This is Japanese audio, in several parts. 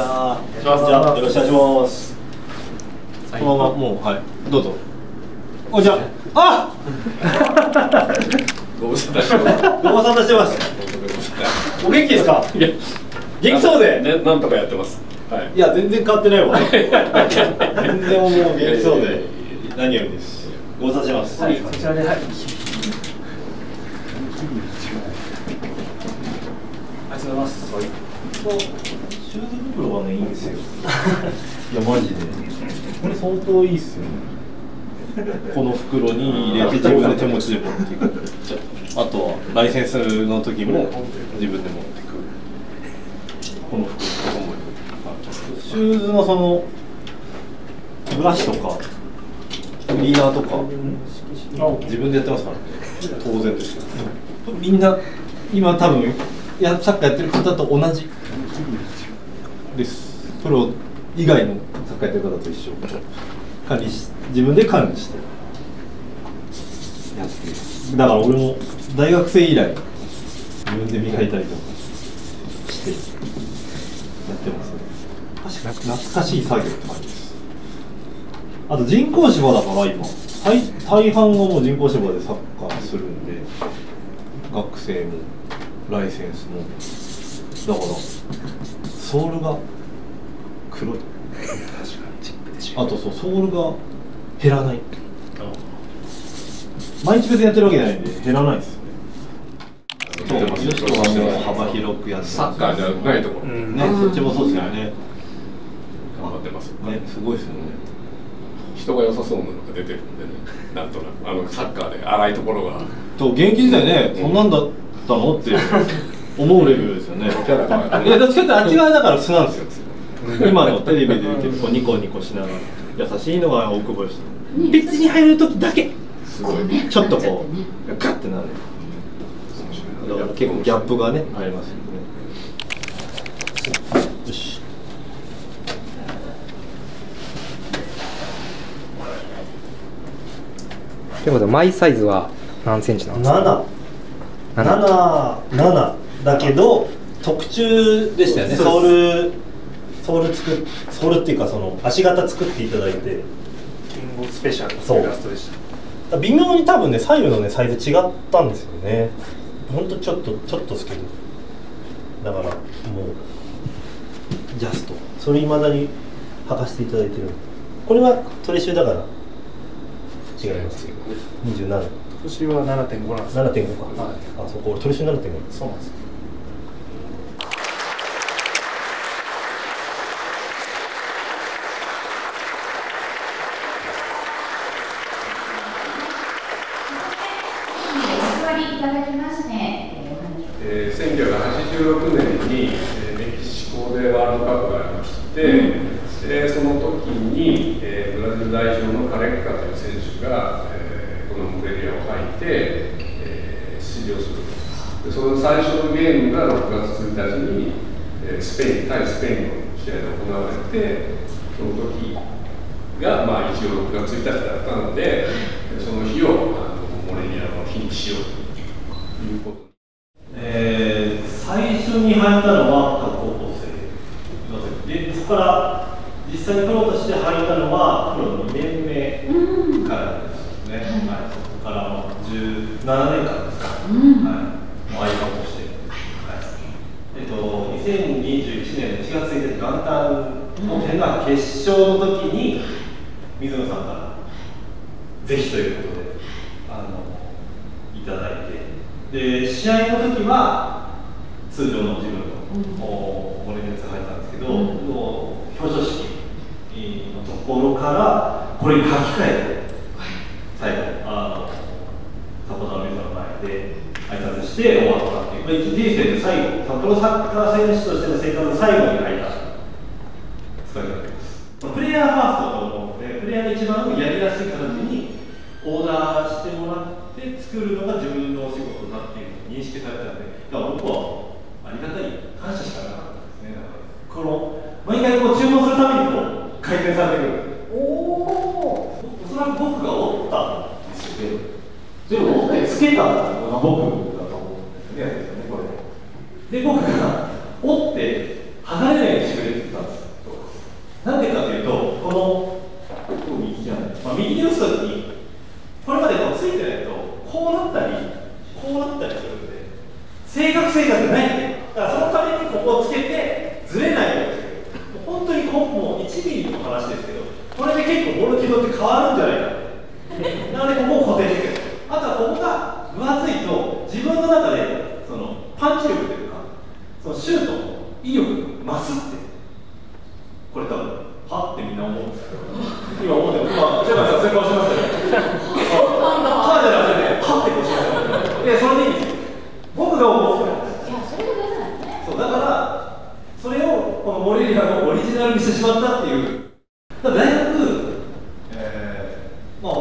じゃあじゃあよろしくお願いします。このままもうはい。どうぞ。おじゃあご無沙汰してます。ご無沙汰してます。お元気ですか？いや、元気そうで。ね、なんとかやってます。はい。いや全然変わってないわ。全然もう元気そうで。何よりです。ご無沙汰してます、はい、こちらで、はい。ありがとうございます。シューズ袋はねいいんですよ。いやマジで。これ相当いいっすよこの袋に入れて自分で手持ちで持っていくあとはライセンスの時も自分で持っていく。この袋とかもシューズのそのブラシとかクリーナーとか自分でやってますからね。当然ですよ。みんな今多分やサッカーやってる方と同じですプロ以外のサッカーやってる方と一緒管理し自分で管理してやってるだから俺も大学生以来自分で磨いたりとかしてやってます。ね確かに懐かしい作業って感じです。あと人工芝だから今大大半がもう人工芝でサッカーするんで学生もライセンスも。だからソールが黒い。あとそうソールが減らない。毎日別にやってるわけじゃないんで減らないですよね。そう女子とはもう幅広くやってサッカーじゃないところ。うん。ねそっちもそうですよね。頑張ってます。ねすごいですよね。人が良さそうなのが出てるんでね。なんとなく、あのサッカーで荒いところが。と現役時代ね、そんなんだったのって 思うレベルですよね。キャラがいや、どっちかってあっち側だから素なんですよ。今のテレビで見てるこうニコニコしながら優しいのが大久保です。別に入る時だけすごい。ちょっとこうガッてなる。だから結構ギャップがねありますよね。よし。ということで、マイサイズは何センチなんですか？七七七だけど特注でしたよね。ソールソール作っソールっていうかその足型作っていただいて。キングスペシャルそう。イラストでした。微妙に多分ね左右のねサイズ違ったんですよね。ほんとちょっとちょっとですけど。だからもうジャスト。それいまだに履かせていただいてる。これはトレシュだから違います。けど27年は7.5なんですよ。7.5か、はい。あそこ俺トレシュ7.5そうなんですよ。お座りいただきまして、えーお話をえー1986年に、えーメキシコでワールドカップがありまして、でその時に、えーブラジル代表のカレッカという選手が、えーこのモレリアを履いて、えー出場するでその最初のゲームが6月1日に、えースペイン対スペインの試合で行われてその時が、まあ、一応6月1日だったのでその日をあのモレリアの日にしようということ。えー最初に履いたのは高校生でそこから実際にプロとして履いたのはプロの2年目からですね、はい、そこからもう17年間ですか、はい、もう相棒として、はい。えっと、2021年の1月1日元旦の天皇決勝の時に水野さんからぜひということであのいただいてで試合の時は通常の自分の、おモレネツ入ったんですけど、もう表彰式のところからこれに書き換えて最後あのサポーターの皆さんの前で挨拶して終わったっていう、まあ、一人生で最後プロサッカー選手としての生活の最後に入った。使い方です。プレイヤーファーストだと思うのでプレイヤーが一番やりやすい形にオーダーしてもらって作るのが自分のなっていうのを認識されたので、だから僕はありがたい感謝しかなかったですね、だからこの毎回こう注文するためにこう回転されてくる、おおおそらく僕が折ったんですよね、でも折ってつけたのが僕だと思うんですよね、これ。で、僕が折って離れないようにしてくれてたんですなんでかというと、この、右じゃなん、まあ、右に打つときに、これまでこうついてない。正確ない。んでだからそのためにここをつけてずれないようにする本当にこもう1ミリの話ですけどこれで結構ボール軌道って変わるんじゃないか。ってなのでここを固定してく。るあとはここが分厚いと自分の中でそのパンチ力というかそのシュートの威力が増すっていう多分はってみんな思うんですけど今思って今瀬川さんそういう顔しましたよはじゃなくてはってこうしましたいやそれでいいんですよ僕が思うそれいや、それが大事なんですね。そうだからそれをこのモレリアのオリジナルにしてしまったっていうだから大学、え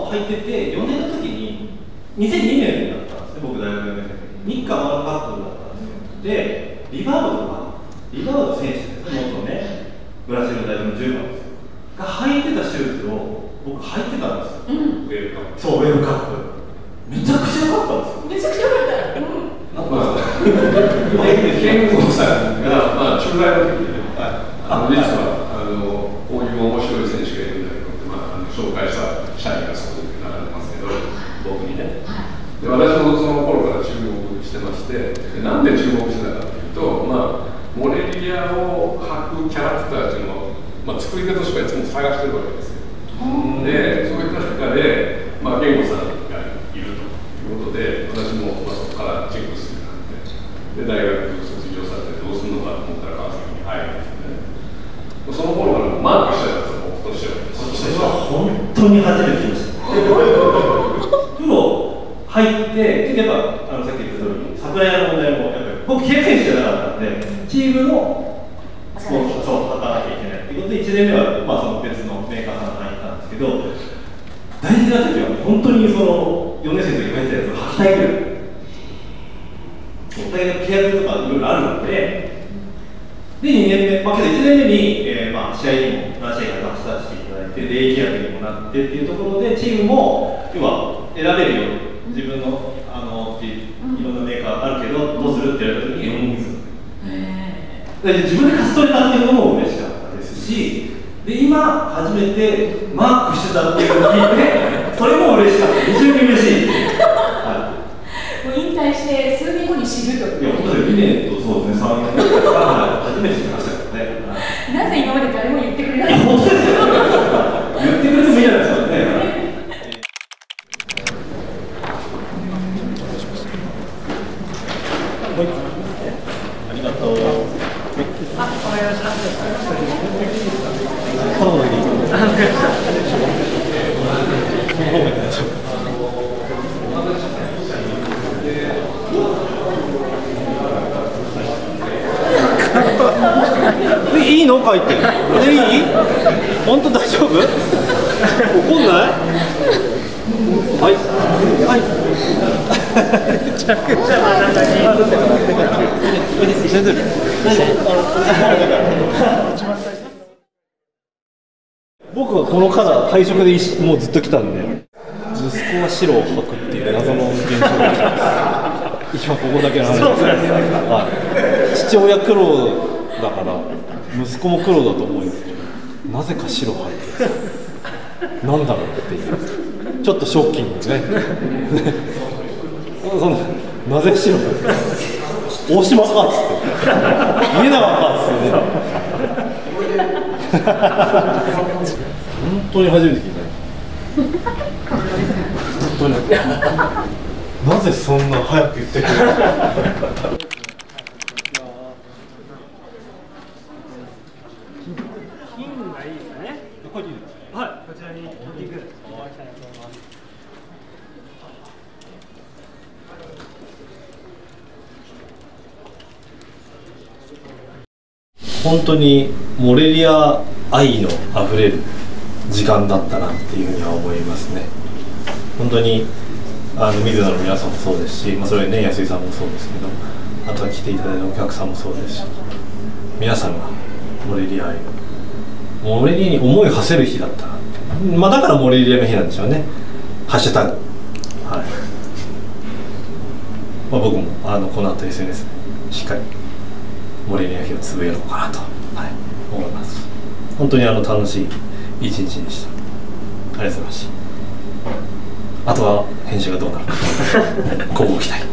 入ってて4年の時に2002年だったんですね僕大学4年生日韓ワールドカップだったんですよ。でリバウドがリバウド選手ですね元ねブラジルの代表の10番ですよ。が履いてたシューズを僕履いてたんですよ。うん。ウェルカムそうウェルカップ。めちゃくちゃ良かったんですよ。めちゃくちゃ良かった。うん。まあ、健吾さんが、まあ、中大の時にね、あの実はあのこういう面白い選手がいるんだけどって、まあ、あの紹介した社員がそこに流れてますけど、僕にね。で私もその頃から注目してまして、でなんで注目してたかというと、まあ、モレリアを履くキャラクターっていうのを、まあ、作り手としてはいつも探してるわけですよ。で、そういった中で、まあ、健吾さんがいるということで、私も、まあ、そこからチェックするようになって、で、大学卒業されてどうするのかと思ったら川崎に入るんですよね。その頃からマークしてたんですよ、僕としては。それは本当に初めて聞きました。プロ入って、やっぱあのさっき言った通り、サプライヤーの問題もやっぱり僕経営選手じゃなかったんで、チームの1年目はまあその別のメーカーさんが入ったんですけど、大事な時は本当にその4年生の時に入ったやつを履きたいぐらい。お互いの契約とかいろいろあるので。で、2年目、まあ、けど1年目に、えーまあ、試合にも何試合か出させていただいて、で、A 契約にもなってっていうところで、チームも、要は選べるように、自分の、あの、いろんなメーカーあるけど、どうするって言われた時に、4人する。で自分で勝ち取れたっていうのも嬉しかったですし、で、今、初めてマークしてたっていうのを聞いて、それも嬉しかった。非常に嬉しい。はもう引退して数年後に知るとい。いや、本当に2年とそうですね、3年初めて知りましたからね。はいなぜ今まで誰も言ってくれないいや、本当ですよ。言ってくれてもいいじゃないですかね。ありがとう。あ、わかりました。この方がいい。この方がいいでしょえいいの？書いて。えいい？本当大丈夫？怒んない？はい。はい。めちゃくちゃ真ん。僕はこのカラー配色でもうずっと来たんで息子は白を履くっていう謎の現象が 今ここだけの話ですはい父親黒だから息子も黒だと思うんですけどなぜか白履いてる。なんだろうっていう。ちょっとショッキングですね。そのなぜ白大島かっつって。家長かっつってね。本当に初めて聞いた本当に。なぜそんな早く言ってくれる金がいいですね。はい、こちらにトッピングお会いしたいと思います。本当にモレリア愛のあふれる時間だったなっていうふうには思いますね。本当にあの水野の皆さんもそうですし、まあ、それね安井さんもそうですけどあとは来ていただいたお客さんもそうですし皆さんがモレリア愛モレリアに思いを馳せる日だったなって、まあ、だからモレリアの日なんでしょうね。ハッシュタグ。はい、まあ、僕もあのこの後 SNS でしっかりモレリア日をつぶやろうかなと、はい、思います。本当にあの楽しい一日でした。ありがとうございました。あとは編集がどうなるか。交互期待